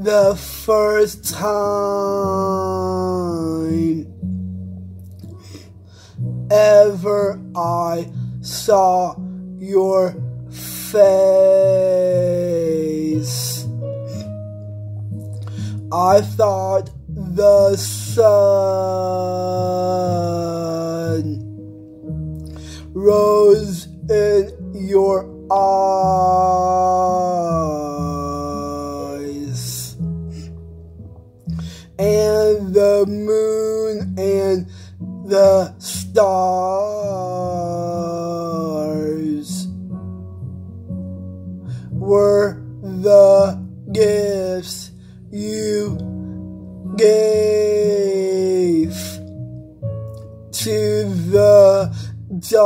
the first time ever I saw your face. I thought the sun and the moon and the stars were the gifts you gave to the dark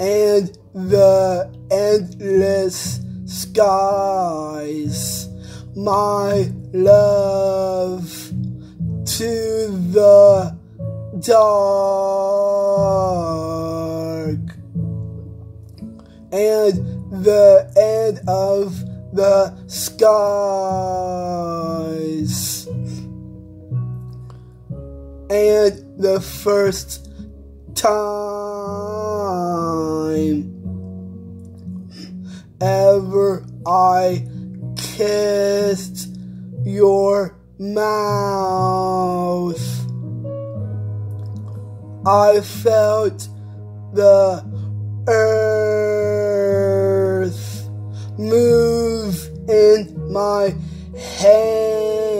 and the endless skies, my love to the dark and the end of the skies. And the first time ever I kissed your mouth. I felt the earth move in my hand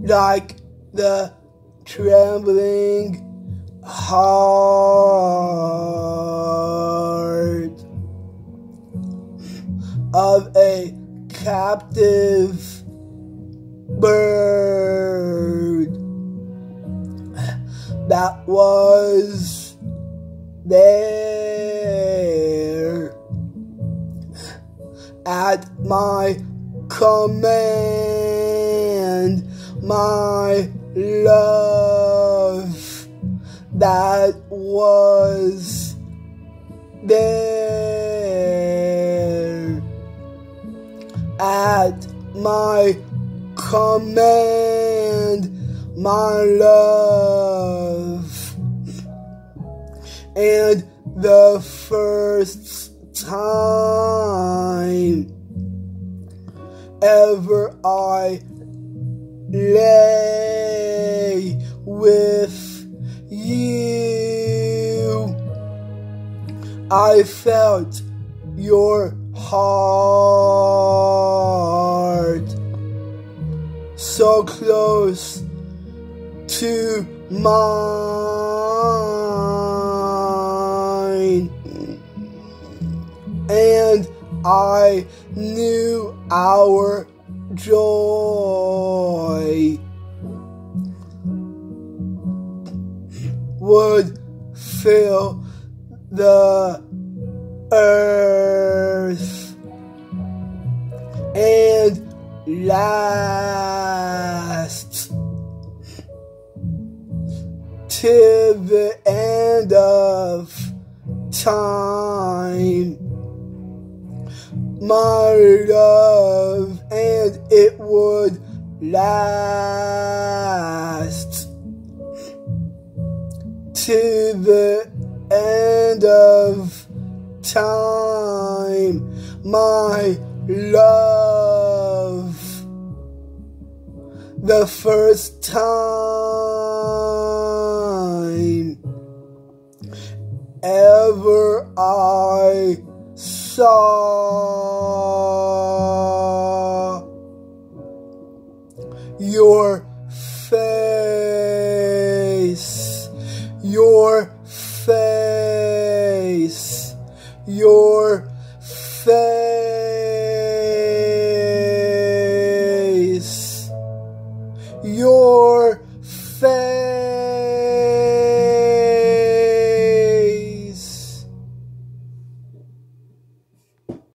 like the trembling heart of a captive bird that was there at my command, my love that was there at my command, my love, and the first time ever I lay with I felt your heart so close to mine, and I knew our joy would fill the earth and last till the end of time. My love, and it would last to the end of time. My love, the first time ever I saw your face, your face, your face, your face.